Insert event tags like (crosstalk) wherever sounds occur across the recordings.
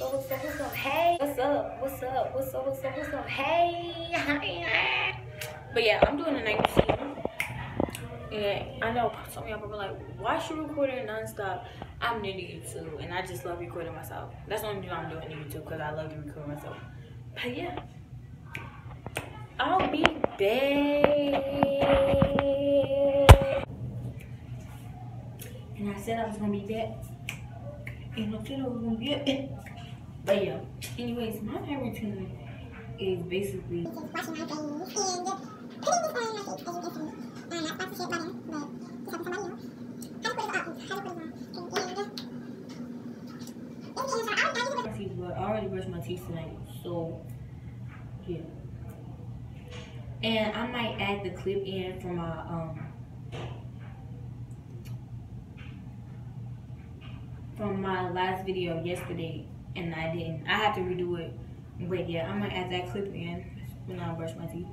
what's up, what's up, what's up? Hey, what's up, what's up, what's up, what's up, what's up? Hey, but yeah, I'm doing a night routine. And I know some of y'all probably like, why should record it nonstop? I'm new to YouTube and I just love recording myself. That's the only reason I'm doing YouTube because I love to record myself. But yeah, I'll be back. And I said I was gonna be back. And I said I was gonna be. But yeah, anyways, my night routine is basically washing my face and putting this on my face as you can see. I'm not sponsorship by them, but just helping somebody else. How to put it how to put it on. And, to teeth, but I already brushed my teeth tonight, so yeah. And I might add the clip in for my um from my last video yesterday, and I didn't. I have to redo it. But yeah, I'm gonna add that clip in when I brush my teeth.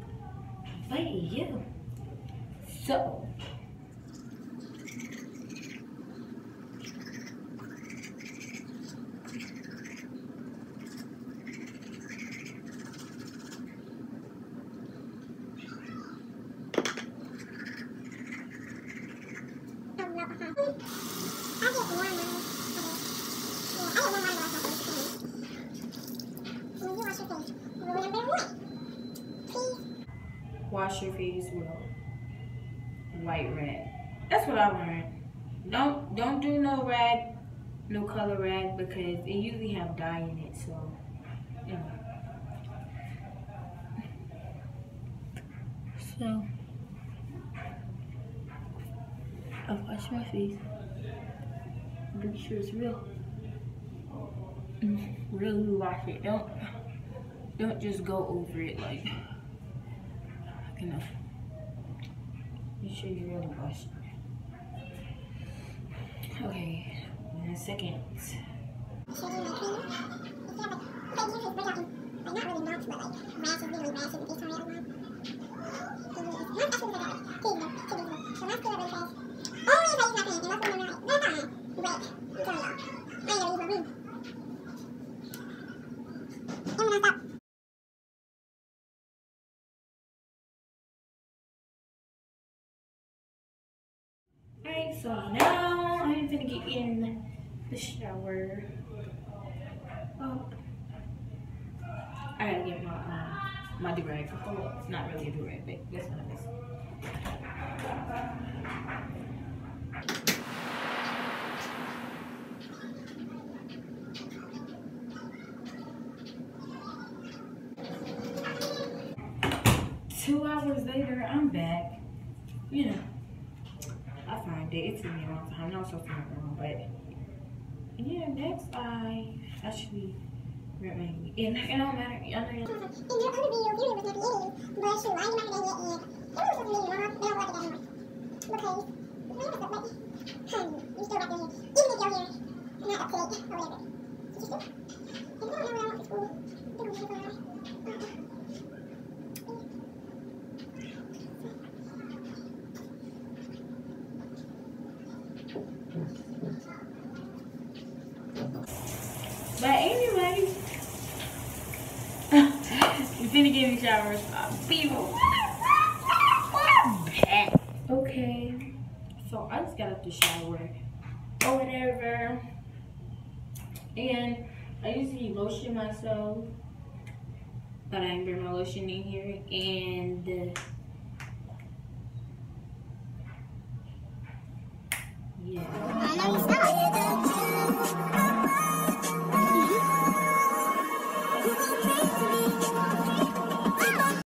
But yeah. So no. I get more money. Okay. Yeah, I get more money to wash my face. When you wash your face, remember what? Please. Wash your face with white rag. That's what I learned. Don't don't do no rag, no color rag because it usually have dye in it. So, you know. So, I wash my face. Make sure it's real. Mm, Really wash it. Don't don't just go over it like you sure you really wash. Okay, in a second. Really knots, but like rashes, really rashes with this on the other one. Not actually because I got it. Kids, though. Kids, though. So let's do it really fast. Only if I use my pen, and let's remember right. No, no, wait. I'm telling y'all. I ain't gonna use my pen. And when I stop. Alright, so now I'm gonna get in the shower. Oh. I gotta get my um, my do rag. Oh, it's not really a rag, but that's what it is. Two hours later, I'm back. You know. I find it. It took me a long time. No, so far wrong, but yeah. Next, I actually and it don't matter. I know you In your other video, beauty was not the idiot, but shoot, I ain't not it was supposed to be I don't it anymore. Because, honey, you still got your hair. Even if your not to or whatever. You if you don't know where I went to school, you don't have to go But anyway, (laughs) you finna get in the shower. People. (laughs) Okay. So I just got out the shower or whatever. And I usually lotion myself. But I didn't bring my lotion in here. And